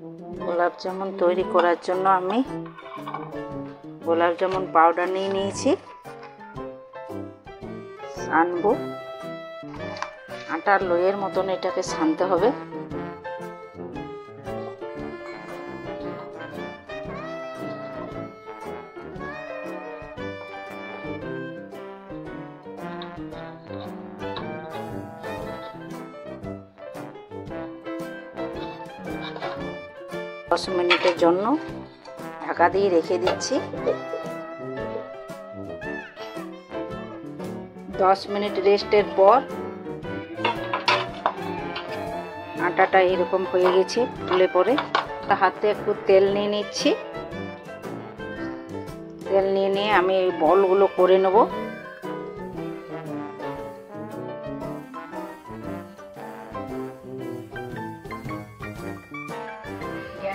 গোলাপ জামুন তৈরি করার জন্য আমি গোলাপ জামুন পাউডার নিয়ে নিয়েছি। আনব। আটার লোয়ের মতন এটাকে ছানতে হবে। দশ মিনিটের জন্য ঢাকা দিয়ে রেখে দিচ্ছি। দশ মিনিট রেস্টের পর আটাটা এরকম হয়ে গেছে ফুলে পরে হাতে একটু তেল নিয়ে নিচ্ছি। তেল নিয়ে নিয়ে আমি বলগুলো করে নেব।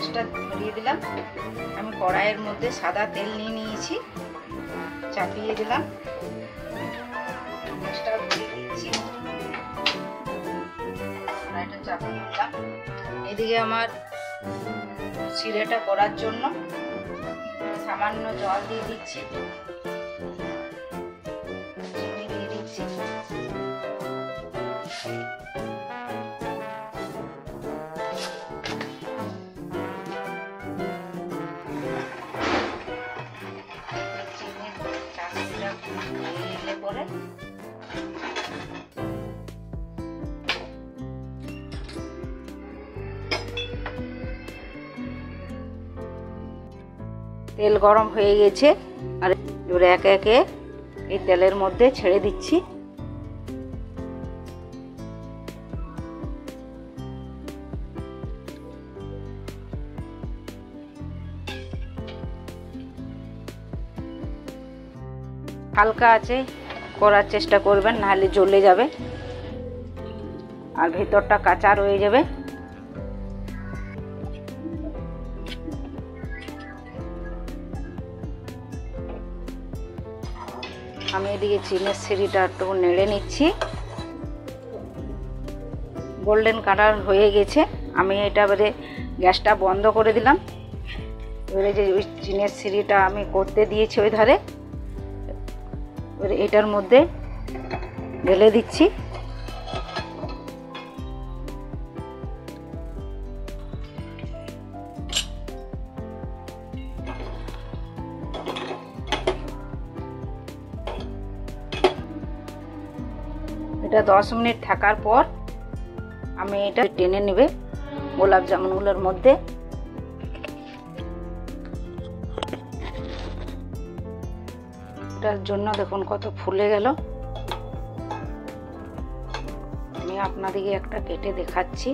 গ্যাসটা ধরিয়ে দিলাম। আমি কড়াইয়ের মধ্যে সাদা তেল নিয়ে নিয়েছি, চাপিয়ে দিলাম। গ্যাসটা ধরিয়ে দিচ্ছি কড়াইটা চাপিয়ে দিলাম। এদিকে আমার চিড়েটা করার জন্য সামান্য জল দিয়ে দিচ্ছি। তেল গরম হয়ে গেছে আর এবারে একে একে এই তেলের মধ্যে ছেড়ে দিচ্ছি। হালকা আছে, করার চেষ্টা করবেন, নাহলে জ্বলে যাবে। আর ভেতরটা কাঁচা রয়ে যাবে। আমি এদিকে চিনের সিঁড়িটা একটু নেড়ে নিচ্ছি। গোল্ডেন কালার হয়ে গেছে। আমি এটা এবারে গ্যাসটা বন্ধ করে দিলাম। এবারে যে ওই চিনের সিঁড়িটা আমি করতে দিয়েছি ওই ধারে। এটার মধ্যে ঢেলে দিচ্ছি। এটা দশ মিনিট থাকার পর আমি এটা টেনে নেবে গোলাপ জামুনগুলোর মধ্যে। এটার জন্য দেখুন কত ফুলে গেল। আমি আপনাদেরকে একটা কেটে দেখাচ্ছি।